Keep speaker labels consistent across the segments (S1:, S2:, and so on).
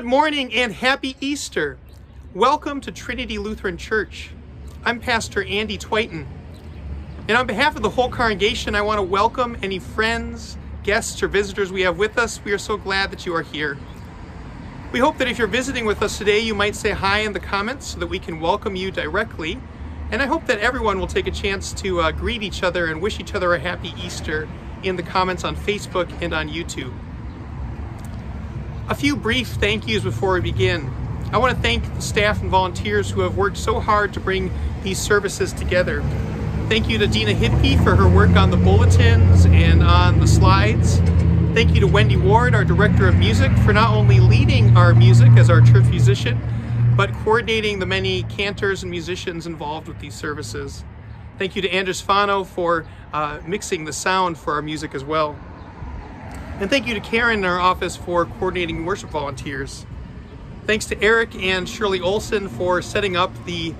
S1: Good morning and happy Easter. Welcome to Trinity Lutheran Church. I'm Pastor Andy Twiton. And on behalf of the whole congregation, I want to welcome any friends, guests, or visitors we have with us. We are so glad that you are here. We hope that if you're visiting with us today, you might say hi in the comments so that we can welcome you directly. And I hope that everyone will take a chance to uh, greet each other and wish each other a happy Easter in the comments on Facebook and on YouTube. A few brief thank yous before we begin. I want to thank the staff and volunteers who have worked so hard to bring these services together. Thank you to Deana Hipke for her work on the bulletins and on the slides. Thank you to Wendy Ward, our Director of Music, for not only leading our music as our church musician, but coordinating the many cantors and musicians involved with these services. Thank you to Anders Svanoe for uh, mixing the sound for our music as well. And thank you to Karen in our office for coordinating worship volunteers. Thanks to Eric and Shirley Olson for setting up the,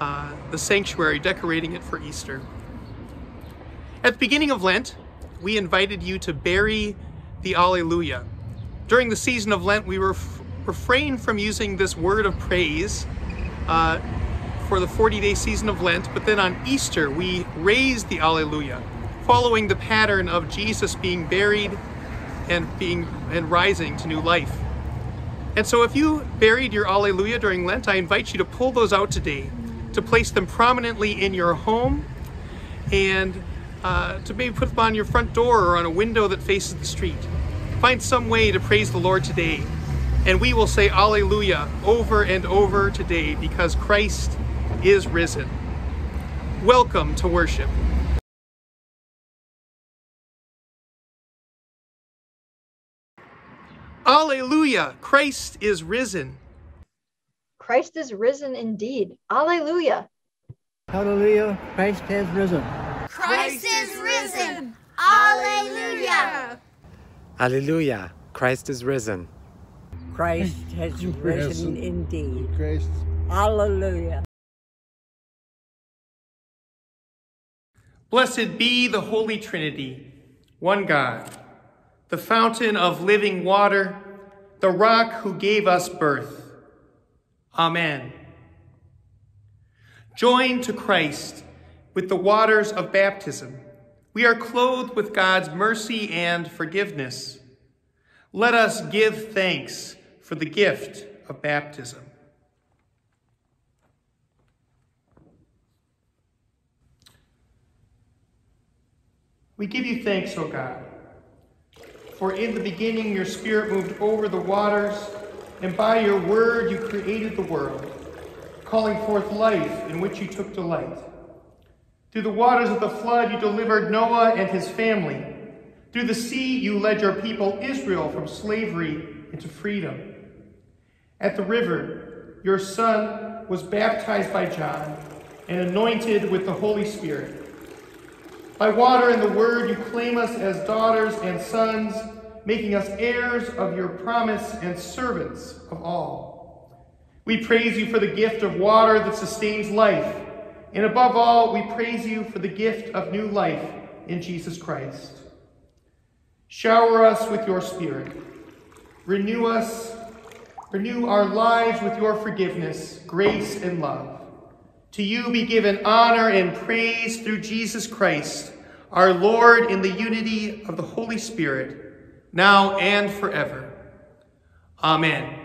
S1: uh, the sanctuary, decorating it for Easter. At the beginning of Lent, we invited you to bury the Alleluia. During the season of Lent, we ref refrain from using this word of praise uh, for the 40-day season of Lent, but then on Easter, we raise the Alleluia, following the pattern of Jesus being buried and being and rising to new life. And so if you buried your Alleluia during Lent, I invite you to pull those out today, to place them prominently in your home, and uh, to maybe put them on your front door or on a window that faces the street. Find some way to praise the Lord today. And we will say Alleluia over and over today because Christ is risen. Welcome to worship. Alleluia! Christ is risen.
S2: Christ is risen indeed. Alleluia.
S3: Hallelujah. Christ has risen.
S4: Christ is risen. Alleluia.
S5: Alleluia. Christ is risen.
S3: Christ has risen
S6: Risen.
S3: indeed.
S6: Christ.
S3: Hallelujah.
S1: Blessed be the Holy Trinity, one God, the fountain of living water, the rock who gave us birth. Amen. Joined to Christ with the waters of baptism, we are clothed with God's mercy and forgiveness. Let us give thanks for the gift of baptism. We give you thanks, O God, for in the beginning your Spirit moved over the waters, and by your word you created the world, calling forth life in which you took delight. Through the waters of the flood you delivered Noah and his family. Through the sea you led your people Israel from slavery into freedom. At the river, your son was baptized by John and anointed with the Holy Spirit. By water and the word, you claim us as daughters and sons, making us heirs of your promise and servants of all. We praise you for the gift of water that sustains life, and above all, we praise you for the gift of new life in Jesus Christ. Shower us with your Spirit. Renew us, renew our lives with your forgiveness, grace, and love. To you be given honor and praise through Jesus Christ, our Lord, in the unity of the Holy Spirit, now and forever. Amen.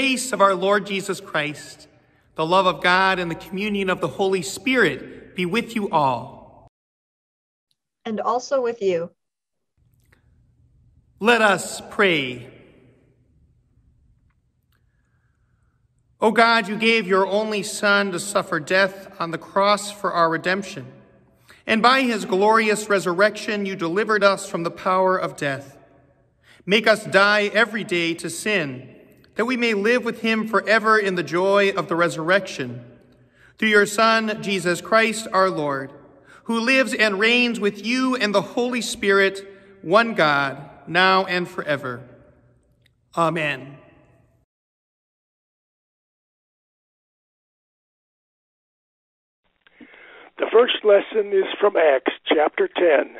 S7: Grace
S1: of our Lord Jesus Christ, the love of God, and the communion of the Holy Spirit be with you all.
S2: And also with you.
S1: Let us pray. O God, you gave your only Son to suffer death on the cross for our redemption, and by his glorious resurrection you delivered us from the power of death. Make us die every day to sin, that we may live with him forever in the joy of the resurrection. Through your Son, Jesus Christ our Lord, who lives and reigns with you and the Holy Spirit, one God, now and forever. Amen.
S8: The first lesson is from Acts chapter 10.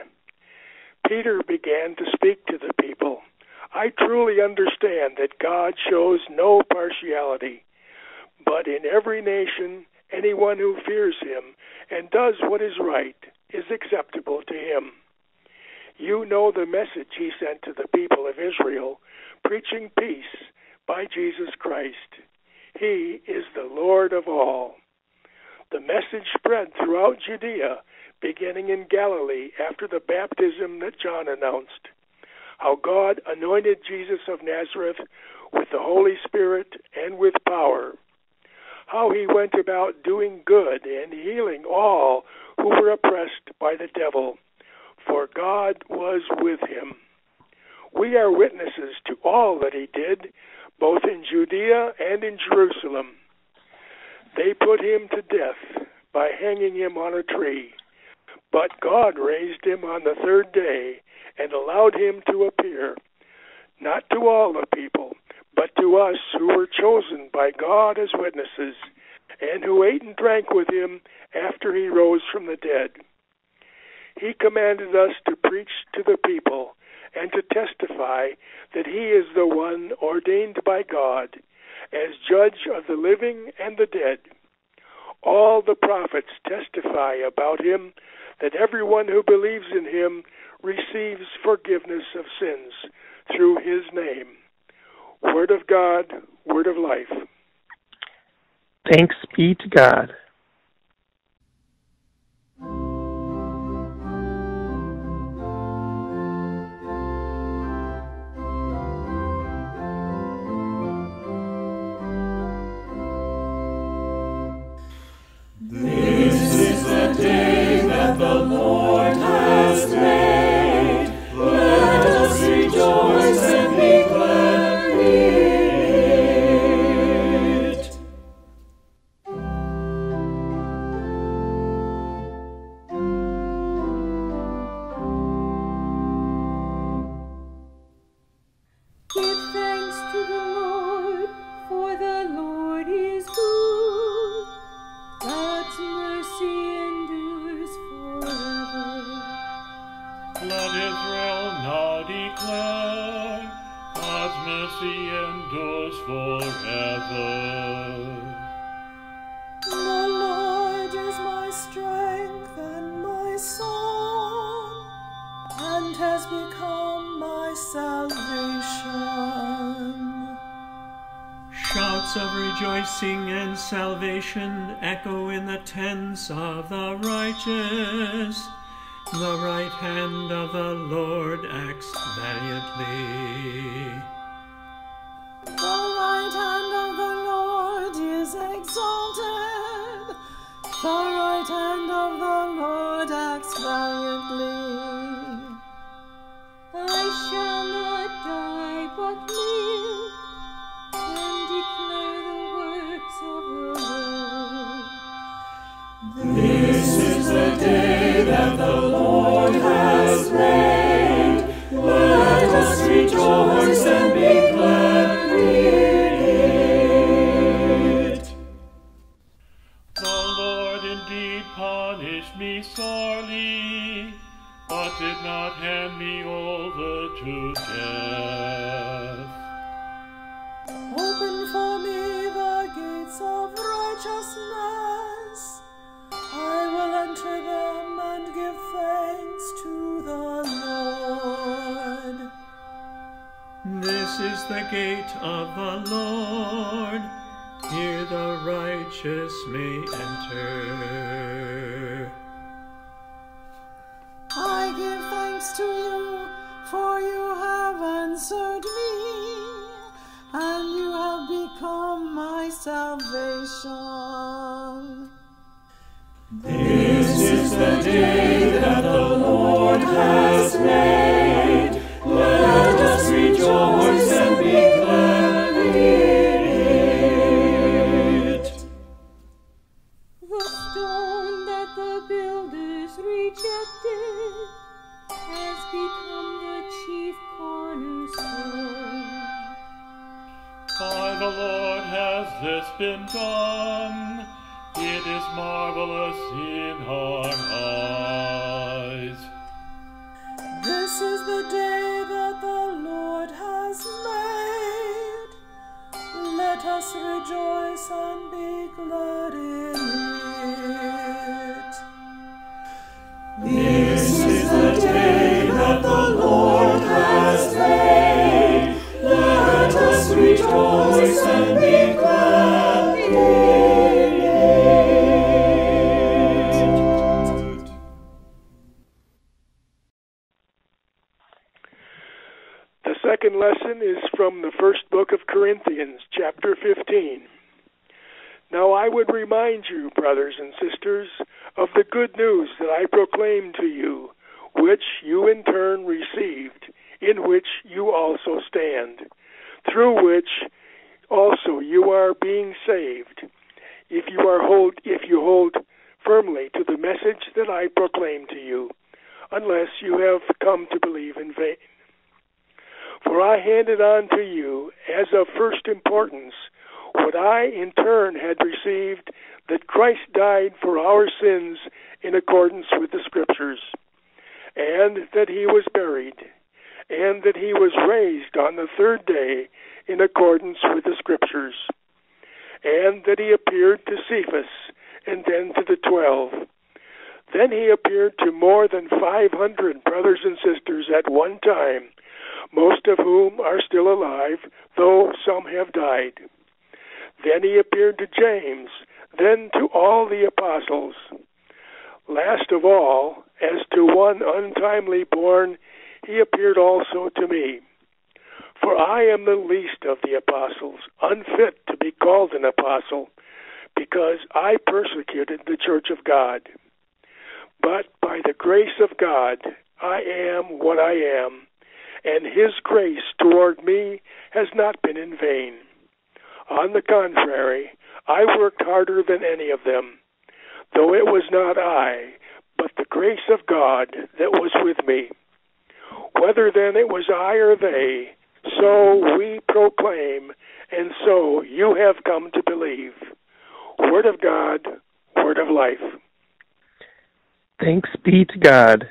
S8: Peter began to speak to the people. I truly understand that God shows no partiality, but in every nation, anyone who fears him and does what is right is acceptable to him. You know the message he sent to the people of Israel, preaching peace by Jesus Christ. He is the Lord of all. The message spread throughout Judea, beginning in Galilee after the baptism that John announced. How God anointed Jesus of Nazareth with the Holy Spirit and with power. How he went about doing good and healing all who were oppressed by the devil, for God was with him. We are witnesses to all that he did, both in Judea and in Jerusalem. They put him to death by hanging him on a tree. But God raised him on the third day and allowed him to appear, not to all the people, but to us who were chosen by God as witnesses, and who ate and drank with him after he rose from the dead. He commanded us to preach to the people and to testify that he is the one ordained by God as judge of the living and the dead. All the prophets testify about him that everyone who believes in him receives forgiveness of sins through his name. Word of God, word of life.
S9: Thanks be to God.
S10: I
S11: give thanks to you, for you have answered me, and you have become my salvation.
S8: Corinthians, chapter 15. Now I would remind you, brothers and sisters, of the good news that I proclaimed to you, which you in turn received, in which you also stand, through which also you are being saved, if you are hold if you hold firmly to the message that I proclaimed to you, unless you have come to believe in vain. For I handed on to you as of first importance what I in turn had received that Christ died for our sins in accordance with the Scriptures, and that he was buried, and that he was raised on the third day in accordance with the Scriptures, and that he appeared to Cephas and then to the twelve. Then he appeared to more than five hundred brothers and sisters at one time most of whom are still alive, though some have died. Then he appeared to James, then to all the apostles. Last of all, as to one untimely born, he appeared also to me. For I am the least of the apostles, unfit to be called an apostle, because I persecuted the church of God. But by the grace of God, I am what I am and his grace toward me has not been in vain. On the contrary, I worked harder than any of them, though it was not I, but the grace of God that was with me. Whether then it was I or they, so we proclaim, and so you have come to believe. Word of God, word of life.
S9: Thanks be to God.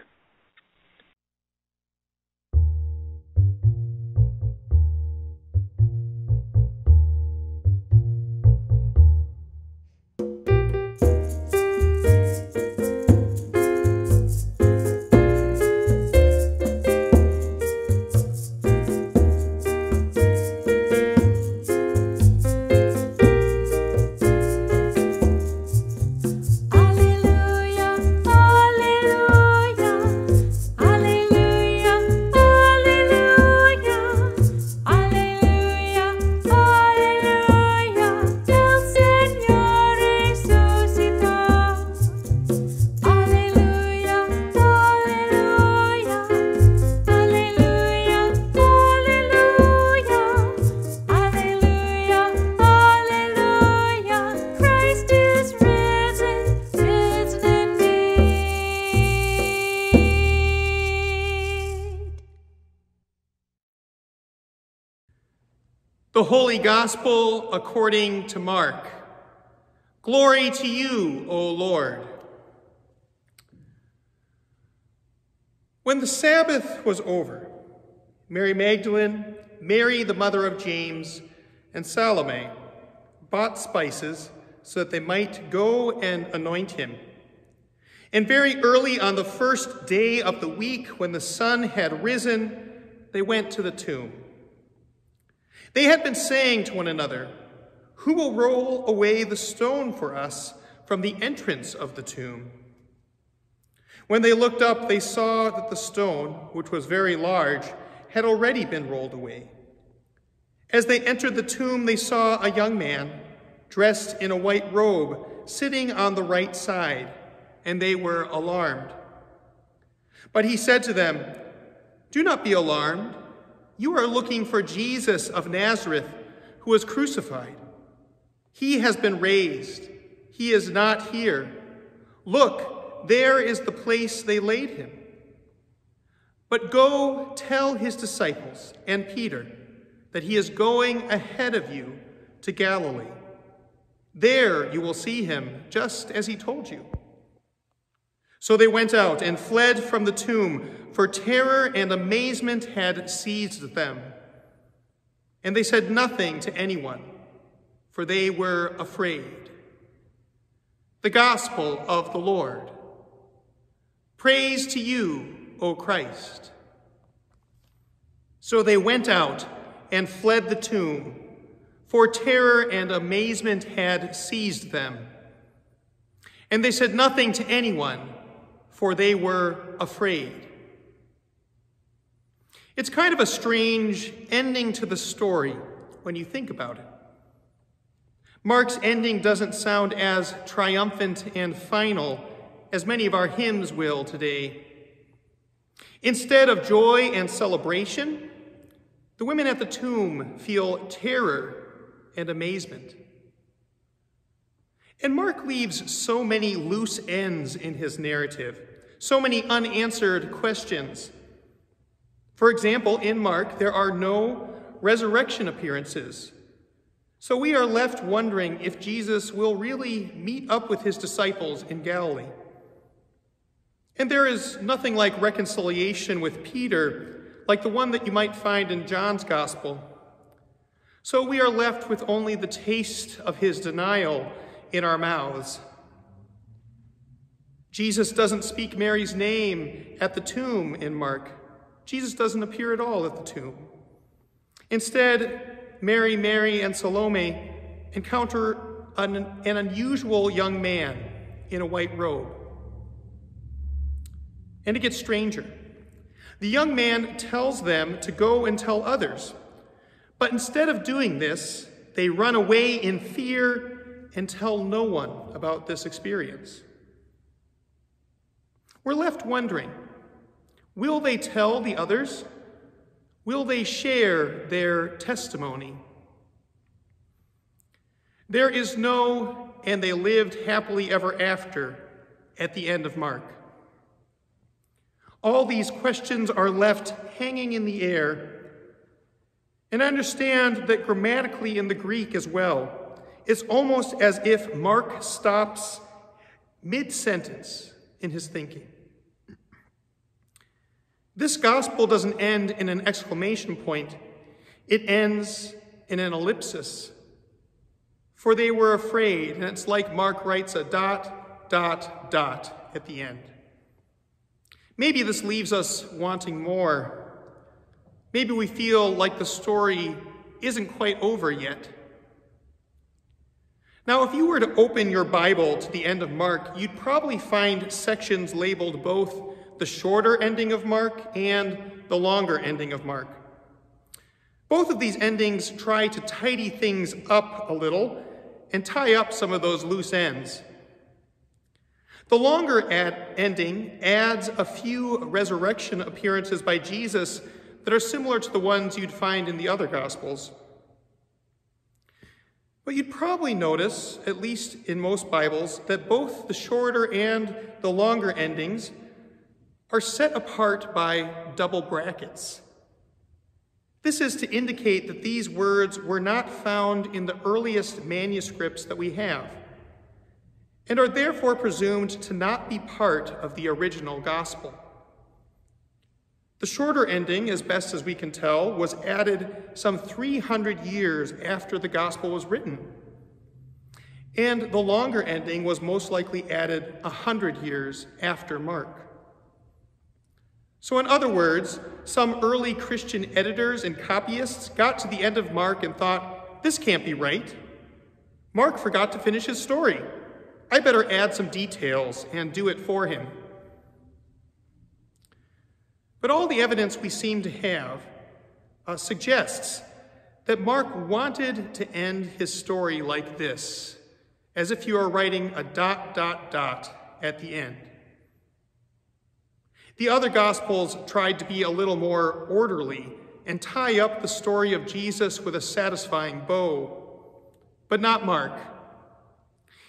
S1: Gospel according to Mark. Glory to you, O Lord. When the Sabbath was over, Mary Magdalene, Mary the mother of James, and Salome bought spices so that they might go and anoint him. And very early on the first day of the week, when the sun had risen, they went to the tomb. They had been saying to one another, Who will roll away the stone for us from the entrance of the tomb? When they looked up, they saw that the stone, which was very large, had already been rolled away. As they entered the tomb, they saw a young man dressed in a white robe sitting on the right side, and they were alarmed. But he said to them, Do not be alarmed. You are looking for Jesus of Nazareth, who was crucified. He has been raised. He is not here. Look, there is the place they laid him. But go tell his disciples and Peter that he is going ahead of you to Galilee. There you will see him, just as he told you. So they went out and fled from the tomb, for terror and amazement had seized them. And they said nothing to anyone, for they were afraid. The Gospel of the Lord. Praise to you, O Christ. So they went out and fled the tomb, for terror and amazement had seized them. And they said nothing to anyone, for they were afraid. It's kind of a strange ending to the story when you think about it. Mark's ending doesn't sound as triumphant and final as many of our hymns will today. Instead of joy and celebration, the women at the tomb feel terror and amazement. And Mark leaves so many loose ends in his narrative, so many unanswered questions. For example, in Mark, there are no resurrection appearances. So we are left wondering if Jesus will really meet up with his disciples in Galilee. And there is nothing like reconciliation with Peter, like the one that you might find in John's Gospel. So we are left with only the taste of his denial in our mouths. Jesus doesn't speak Mary's name at the tomb in Mark. Jesus doesn't appear at all at the tomb. Instead, Mary, Mary, and Salome encounter an, an unusual young man in a white robe. And it gets stranger. The young man tells them to go and tell others. But instead of doing this, they run away in fear and tell no one about this experience. We're left wondering will they tell the others? Will they share their testimony? There is no, and they lived happily ever after at the end of Mark. All these questions are left hanging in the air. And I understand that grammatically in the Greek as well, it's almost as if Mark stops mid sentence in his thinking. This gospel doesn't end in an exclamation point, it ends in an ellipsis. For they were afraid, and it's like Mark writes a dot, dot, dot at the end. Maybe this leaves us wanting more. Maybe we feel like the story isn't quite over yet. Now, if you were to open your Bible to the end of Mark, you'd probably find sections labeled both the shorter ending of Mark and the longer ending of Mark. Both of these endings try to tidy things up a little and tie up some of those loose ends. The longer ending adds a few resurrection appearances by Jesus that are similar to the ones you'd find in the other Gospels. But you'd probably notice, at least in most Bibles, that both the shorter and the longer endings are set apart by double brackets. This is to indicate that these words were not found in the earliest manuscripts that we have, and are therefore presumed to not be part of the original gospel. The shorter ending, as best as we can tell, was added some 300 years after the gospel was written. And the longer ending was most likely added 100 years after Mark. So, in other words, some early Christian editors and copyists got to the end of Mark and thought, this can't be right. Mark forgot to finish his story. I better add some details and do it for him. But all the evidence we seem to have uh, suggests that Mark wanted to end his story like this, as if you are writing a dot, dot, dot at the end. The other Gospels tried to be a little more orderly and tie up the story of Jesus with a satisfying bow, but not Mark.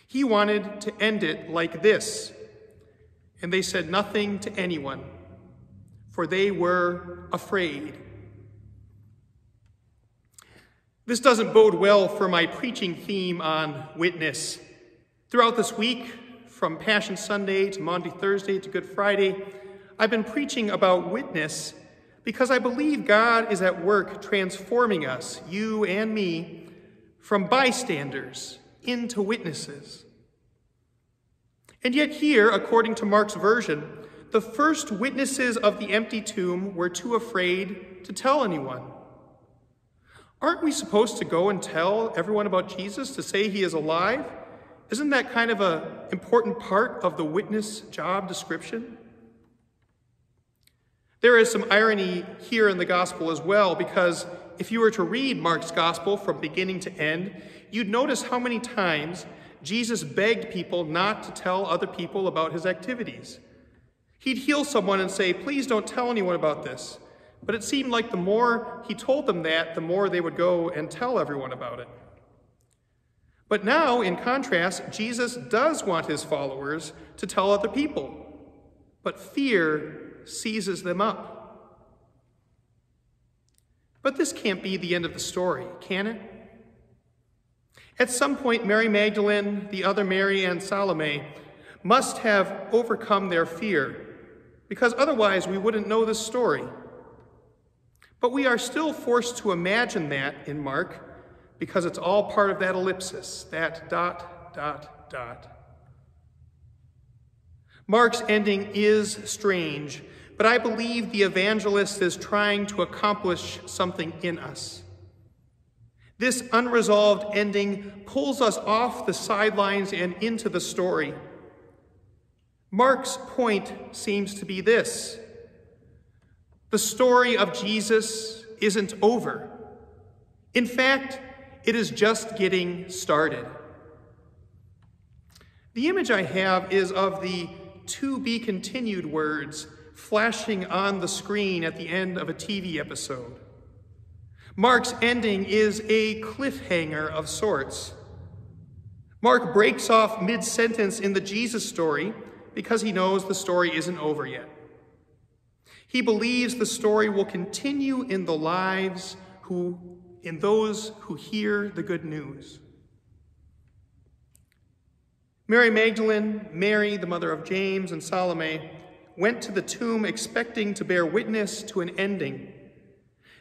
S1: He wanted to end it like this, and they said nothing to anyone, for they were afraid. This doesn't bode well for my preaching theme on witness. Throughout this week, from Passion Sunday to Maundy Thursday to Good Friday, I've been preaching about witness because I believe God is at work transforming us, you and me, from bystanders into witnesses. And yet, here, according to Mark's version, the first witnesses of the empty tomb were too afraid to tell anyone. Aren't we supposed to go and tell everyone about Jesus to say he is alive? Isn't that kind of an important part of the witness job description? There is some irony here in the gospel as well, because if you were to read Mark's gospel from beginning to end, you'd notice how many times Jesus begged people not to tell other people about his activities. He'd heal someone and say, Please don't tell anyone about this. But it seemed like the more he told them that, the more they would go and tell everyone about it. But now, in contrast, Jesus does want his followers to tell other people. But fear seizes them up. But this can't be the end of the story, can it? At some point, Mary Magdalene, the other Mary, and Salome must have overcome their fear, because otherwise we wouldn't know this story. But we are still forced to imagine that in Mark, because it's all part of that ellipsis, that dot, dot, dot. Mark's ending is strange, but I believe the evangelist is trying to accomplish something in us. This unresolved ending pulls us off the sidelines and into the story. Mark's point seems to be this the story of Jesus isn't over. In fact, it is just getting started. The image I have is of the to be continued words flashing on the screen at the end of a TV episode. Mark's ending is a cliffhanger of sorts. Mark breaks off mid sentence in the Jesus story because he knows the story isn't over yet. He believes the story will continue in the lives who in those who hear the good news. Mary Magdalene, Mary, the mother of James, and Salome went to the tomb expecting to bear witness to an ending.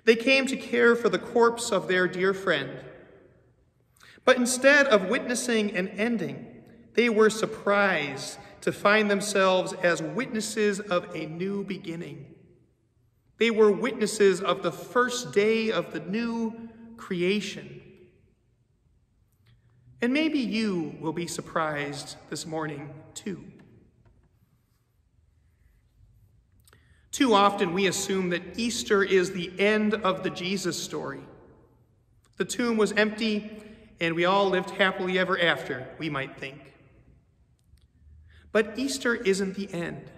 S1: They came to care for the corpse of their dear friend. But instead of witnessing an ending, they were surprised to find themselves as witnesses of a new beginning. They were witnesses of the first day of the new creation. And maybe you will be surprised this morning, too. Too often we assume that Easter is the end of the Jesus story. The tomb was empty, and we all lived happily ever after, we might think. But Easter isn't the end,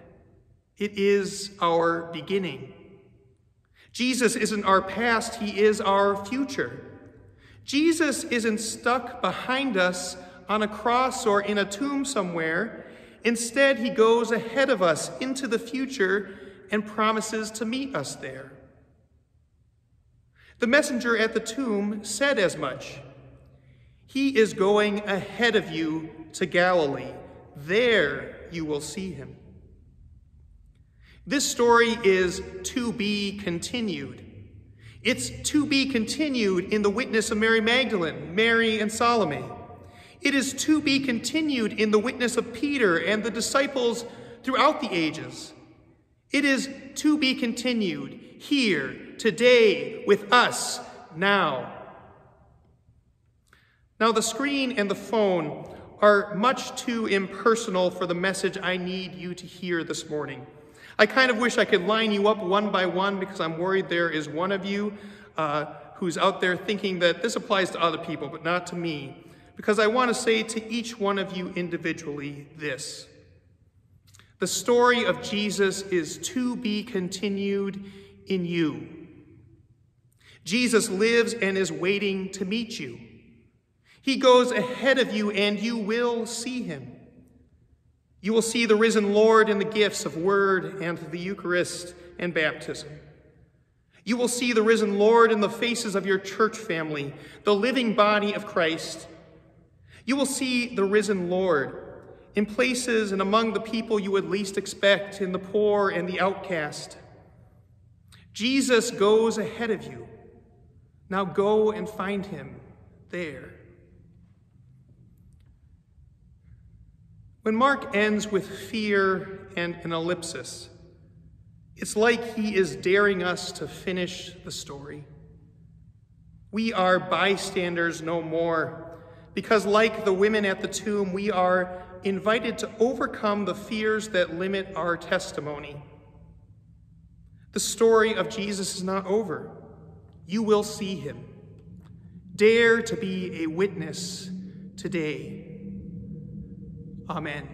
S1: it is our beginning. Jesus isn't our past, he is our future. Jesus isn't stuck behind us on a cross or in a tomb somewhere. Instead, he goes ahead of us into the future and promises to meet us there. The messenger at the tomb said as much. He is going ahead of you to Galilee. There you will see him. This story is to be continued. It's to be continued in the witness of Mary Magdalene, Mary, and Salome. It is to be continued in the witness of Peter and the disciples throughout the ages. It is to be continued here, today, with us, now. Now, the screen and the phone are much too impersonal for the message I need you to hear this morning. I kind of wish I could line you up one by one because I'm worried there is one of you uh, who's out there thinking that this applies to other people, but not to me. Because I want to say to each one of you individually this The story of Jesus is to be continued in you. Jesus lives and is waiting to meet you. He goes ahead of you, and you will see him. You will see the risen Lord in the gifts of Word and the Eucharist and baptism. You will see the risen Lord in the faces of your church family, the living body of Christ. You will see the risen Lord in places and among the people you would least expect, in the poor and the outcast. Jesus goes ahead of you. Now go and find him there. When Mark ends with fear and an ellipsis, it's like he is daring us to finish the story. We are bystanders no more, because like the women at the tomb, we are invited to overcome the fears that limit our testimony. The story of Jesus is not over. You will see him. Dare to be a witness today. Amen.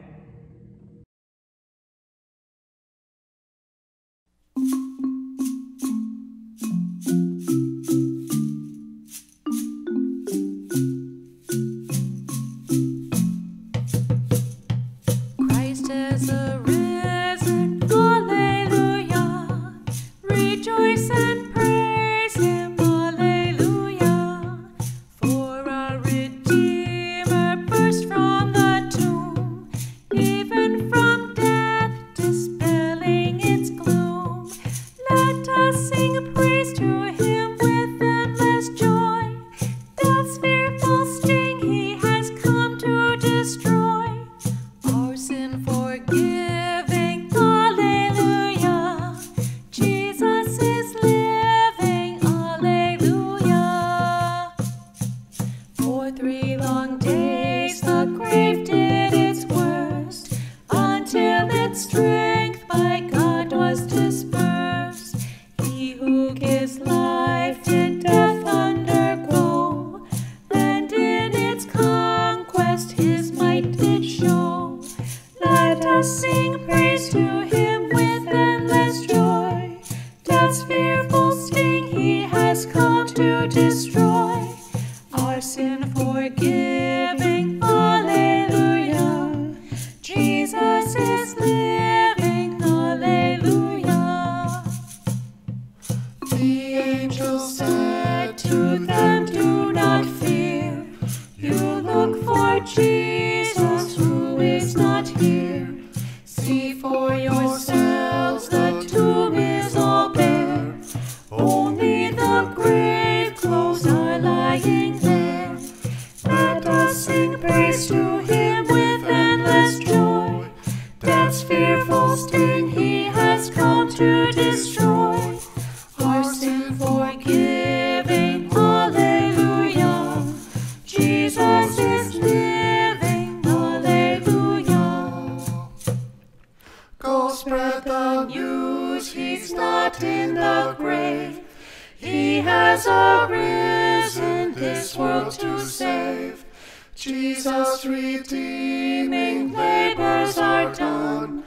S11: Jesus' redeeming labors are done.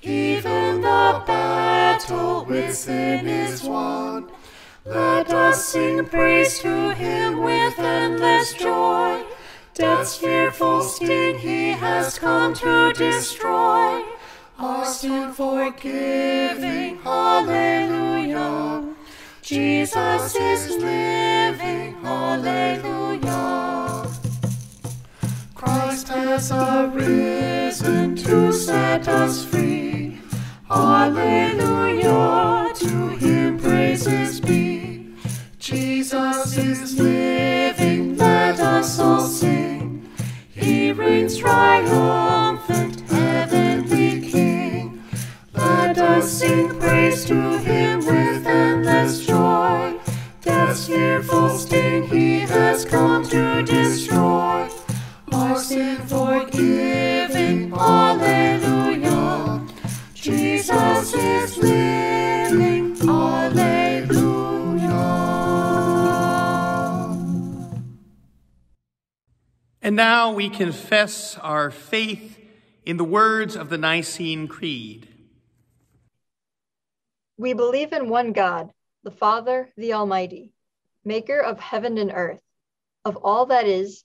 S11: Even the battle with sin is won. Let us sing praise to him with endless joy. Death's fearful sting he has come to destroy. Our sin forgiving, hallelujah. Jesus is living. Hallelujah. Christ has arisen to set us free. Hallelujah. To him praises be. Jesus is living. Let us all sing. He reigns triumphant, heavenly King. Let us sing praise to him with endless joy. Death's fearful sting he has come to destroy. Our sin forgiven, hallelujah. Jesus is living, hallelujah.
S1: And now we confess our faith in the words of the Nicene Creed.
S2: We believe in one God, the Father, the Almighty, maker of heaven and earth, of all that is,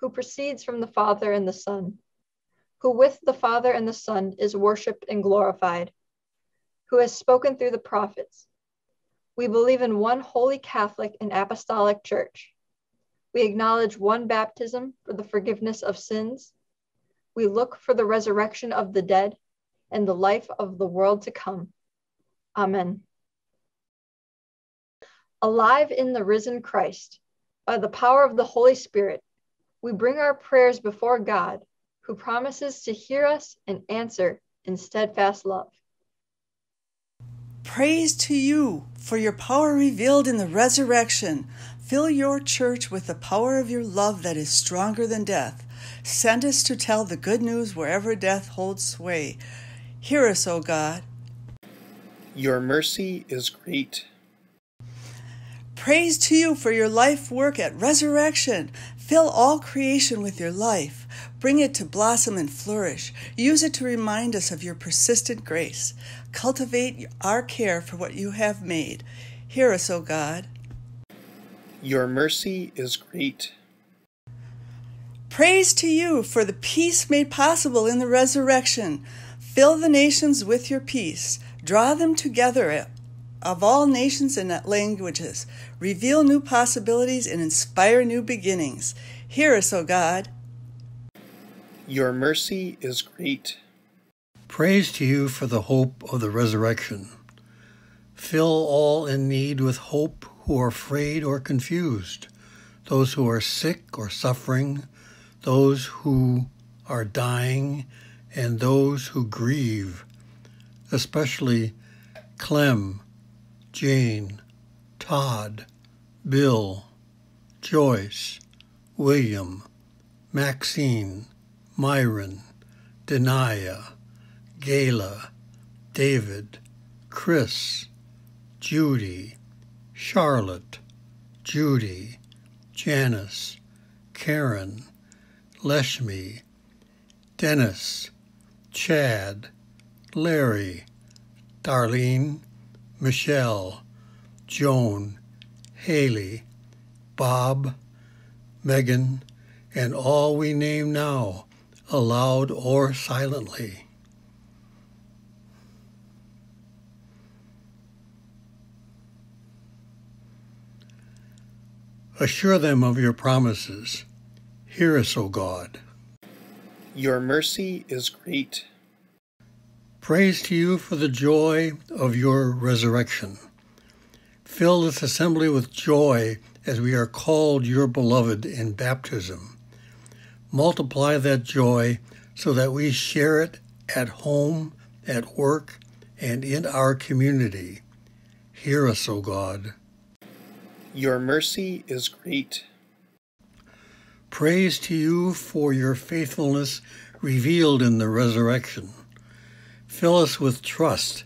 S2: who proceeds from the Father and the Son, who with the Father and the Son is worshiped and glorified, who has spoken through the prophets. We believe in one holy Catholic and Apostolic Church. We acknowledge one baptism for the forgiveness of sins. We look for the resurrection of the dead and the life of the world to come. Amen. Alive in the risen Christ, by the power of the Holy Spirit, we bring our prayers before God, who promises to hear us and answer in steadfast love.
S12: Praise to you for your power revealed in the resurrection. Fill your church with the power of your love that is stronger than death. Send us to tell the good news wherever death holds sway. Hear us, O God.
S1: Your mercy is great.
S12: Praise to you for your life work at resurrection. Fill all creation with your life. Bring it to blossom and flourish. Use it to remind us of your persistent grace. Cultivate our care for what you have made. Hear us, O God.
S1: Your mercy is great.
S12: Praise to you for the peace made possible in the resurrection. Fill the nations with your peace. Draw them together of all nations and languages. Reveal new possibilities and inspire new beginnings. Hear us, O God.
S1: Your mercy is great.
S13: Praise to you for the hope of the resurrection. Fill all in need with hope who are afraid or confused, those who are sick or suffering, those who are dying, and those who grieve, especially Clem, Jane, Todd, Bill, Joyce, William, Maxine, Myron, Denia, Gayla, David, Chris, Judy, Charlotte, Judy, Janice, Karen, Leshmi, Dennis, Chad, Larry, Darlene, Michelle, Joan, Haley, Bob, Megan, and all we name now, aloud or silently. Assure them of your promises. Hear us, O God.
S1: Your mercy is great.
S13: Praise to you for the joy of your resurrection. Fill this assembly with joy as we are called your beloved in baptism. Multiply that joy so that we share it at home, at work, and in our community. Hear us, O God.
S1: Your mercy is great.
S13: Praise to you for your faithfulness revealed in the resurrection. Fill us with trust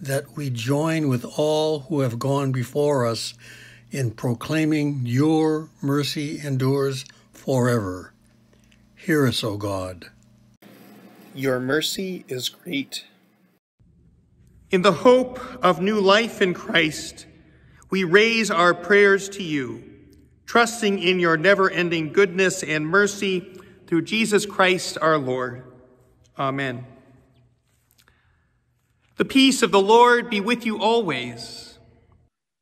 S13: that we join with all who have gone before us in proclaiming your mercy endures forever. Hear us, O God.
S1: Your mercy is great. In the hope of new life in Christ, we raise our prayers to you, trusting in your never ending goodness and mercy through Jesus Christ our Lord. Amen. The peace of the Lord be with you always.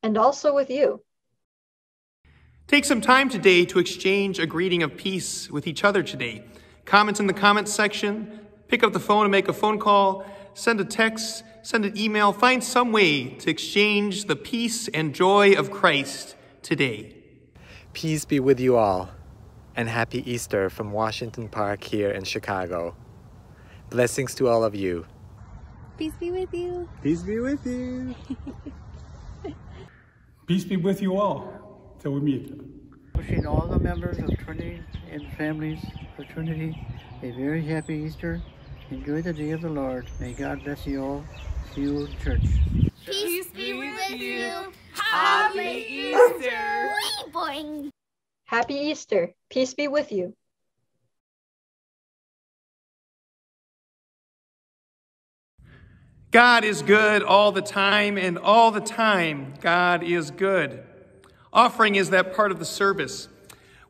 S2: And also with you.
S1: Take some time today to exchange a greeting of peace with each other today. Comment in the comments section, pick up the phone and make a phone call, send a text, send an email, find some way to exchange the peace and joy of Christ today.
S5: Peace be with you all, and happy Easter from Washington Park here in Chicago. Blessings to all of you.
S14: Peace be with you.
S5: Peace be with you.
S15: Peace be with you all till we meet.
S3: Wishing all the members of Trinity and families of Trinity a very happy Easter. Enjoy the day of the Lord. May God bless you all. See you in church.
S4: Peace be with you. Happy Easter.
S2: Happy Easter. Peace be with you.
S1: God is good all the time, and all the time, God is good. Offering is that part of the service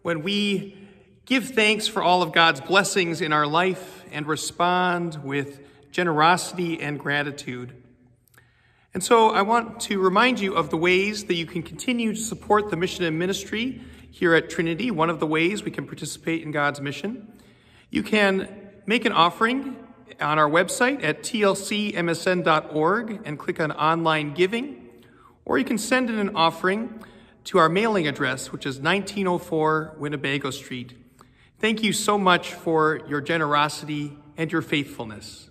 S1: when we give thanks for all of God's blessings in our life and respond with generosity and gratitude. And so I want to remind you of the ways that you can continue to support the mission and ministry here at Trinity. One of the ways we can participate in God's mission. You can make an offering on our website at tlcmsn.org and click on online giving, or you can send in an offering to our mailing address, which is 1904 Winnebago Street. Thank you so much for your generosity and your faithfulness.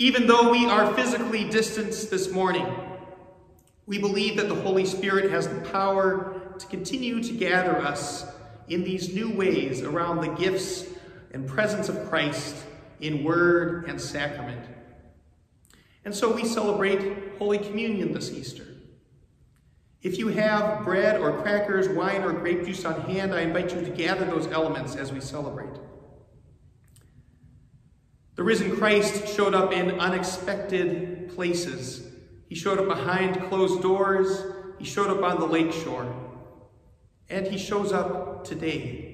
S1: Even though we are physically distanced this morning, we believe that the Holy Spirit has the power to continue to gather us in these new ways around the gifts and presence of Christ in word and sacrament. And so we celebrate Holy Communion this Easter. If you have bread or crackers, wine or grape juice on hand, I invite you to gather those elements as we celebrate. The risen Christ showed up in unexpected places. He showed up behind closed doors. He showed up on the lake shore. And he shows up today.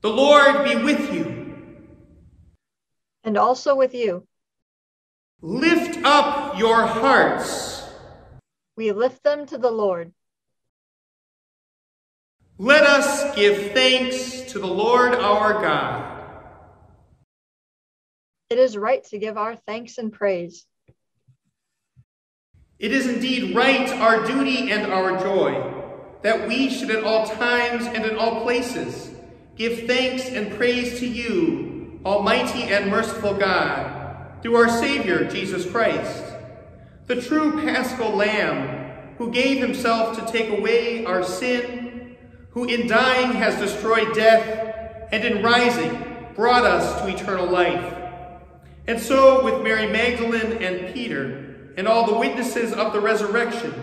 S1: The Lord be with you.
S2: And also with you.
S1: Lift up your hearts.
S2: We lift them to the Lord.
S1: Let us give thanks to the Lord our God.
S2: It is right to give our thanks and praise.
S1: It is indeed right, our duty and our joy, that we should at all times and in all places give thanks and praise to you, Almighty and merciful God, through our Savior, Jesus Christ, the true paschal Lamb, who gave himself to take away our sin, who in dying has destroyed death, and in rising brought us to eternal life. And so, with Mary Magdalene and Peter, and all the witnesses of the resurrection,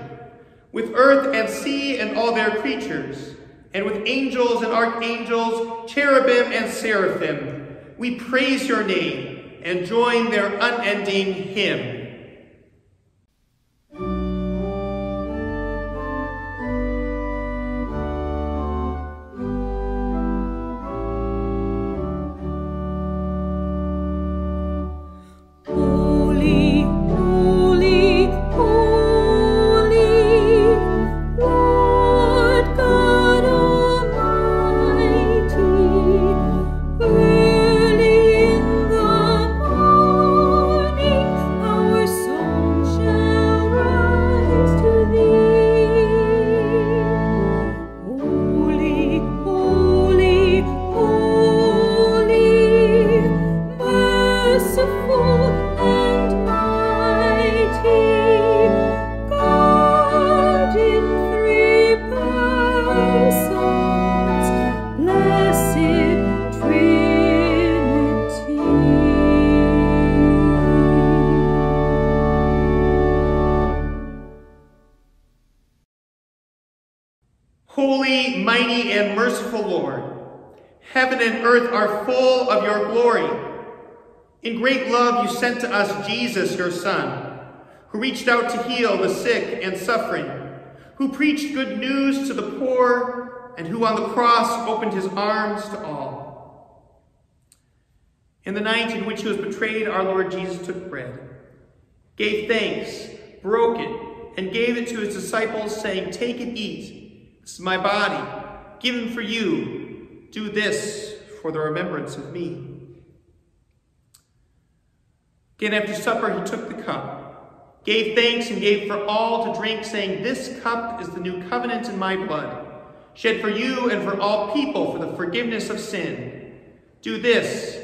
S1: with earth and sea and all their creatures, and with angels and archangels, cherubim and seraphim, we praise your name and join their unending hymn. Son, who reached out to heal the sick and suffering, who preached good news to the poor, and who on the cross opened his arms to all. In the night in which he was betrayed, our Lord Jesus took bread, gave thanks, broke it, and gave it to his disciples, saying, Take and eat. This is my body, given for you. Do this for the remembrance of me. Again, after supper, he took the cup, gave thanks, and gave for all to drink, saying, This cup is the new covenant in my blood, shed for you and for all people for the forgiveness of sin. Do this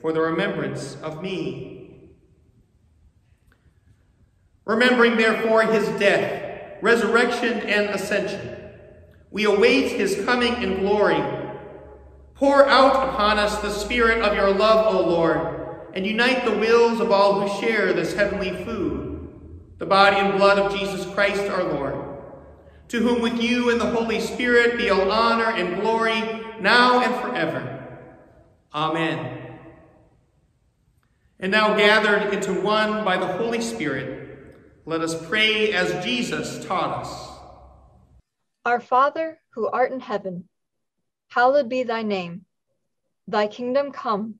S1: for the remembrance of me. Remembering, therefore, his death, resurrection, and ascension, we await his coming in glory. Pour out upon us the spirit of your love, O Lord, and unite the wills of all who share this heavenly food, the body and blood of Jesus Christ our Lord, to whom with you and the Holy Spirit be all honor and glory, now and forever. Amen. And now gathered into one by the Holy Spirit, let us pray as Jesus taught us.
S2: Our Father, who art in heaven, hallowed be thy name. Thy kingdom come,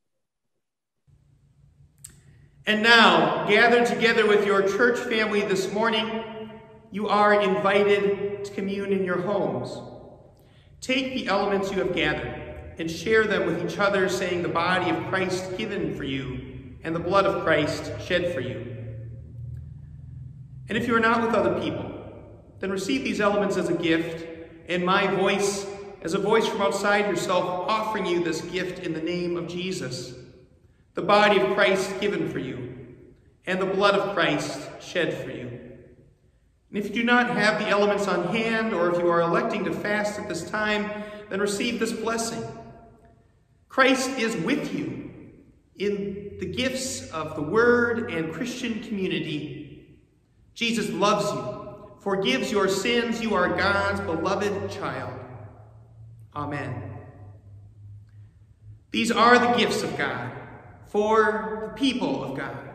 S1: And now, gathered together with your church family this morning, you are invited to commune in your homes. Take the elements you have gathered and share them with each other, saying the body of Christ given for you and the blood of Christ shed for you. And if you are not with other people, then receive these elements as a gift, and my voice as a voice from outside yourself, offering you this gift in the name of Jesus, the body of Christ given for you, and the blood of Christ shed for you. And if you do not have the elements on hand, or if you are electing to fast at this time, then receive this blessing. Christ is with you in the gifts of the Word and Christian community. Jesus loves you, forgives your sins. You are God's beloved child. Amen. These are the gifts of God for the people of God.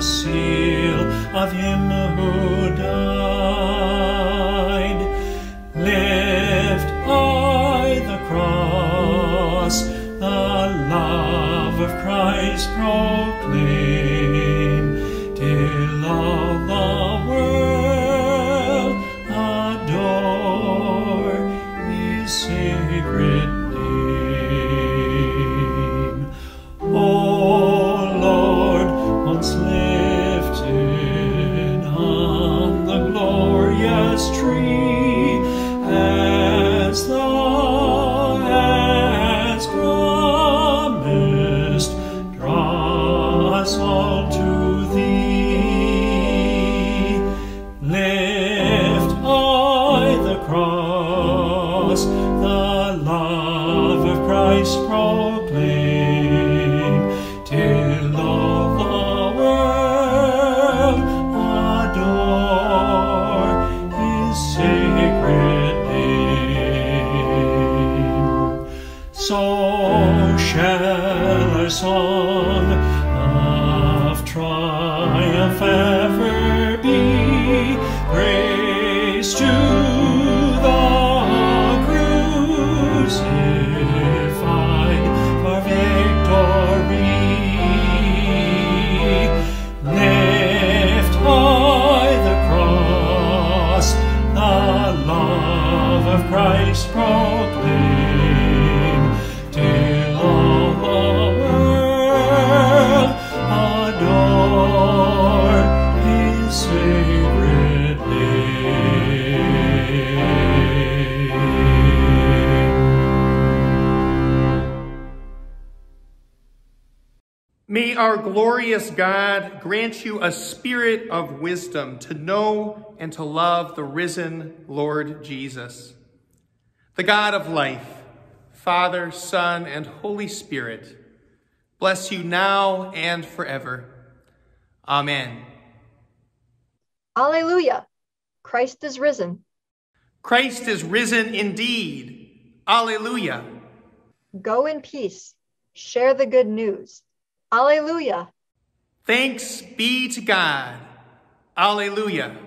S6: Seal of Him who died.
S1: May our glorious God grant you a spirit of wisdom to know and to love the risen Lord Jesus. The God of life, Father, Son, and Holy Spirit, bless you now and forever. Amen.
S2: Alleluia! Christ is risen.
S1: Christ is risen indeed. Alleluia.
S2: Go in peace. Share the good news. Alleluia.
S1: Thanks be to God. Alleluia.